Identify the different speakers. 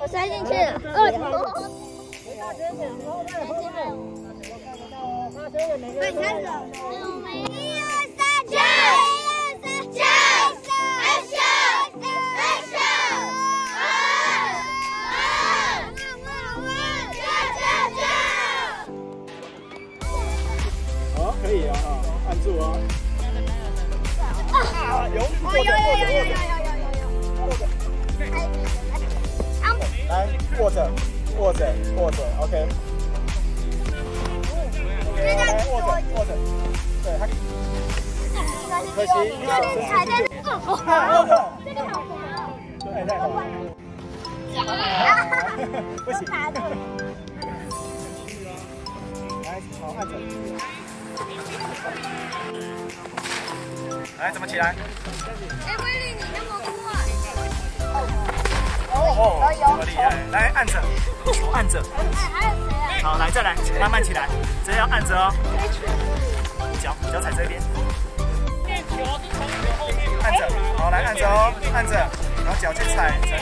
Speaker 1: 我塞进去了。二头。
Speaker 2: 大声点，然后再后面。大声点，每个握着，握着，OK。来，握着，握着。对，他可惜，你
Speaker 1: 踩在
Speaker 2: 出去。握着。
Speaker 1: 这个好滑哦。
Speaker 2: 对，太好了。不行。来，好，按着。来，怎么起来？
Speaker 1: 哎，威力，你那么快！
Speaker 2: 哦，这么厉害！来，按着，按着。好，来，再来，慢慢起来，这要按着哦。脚，脚踩这边。按着，好，来按着哦，按着，然后脚去踩成。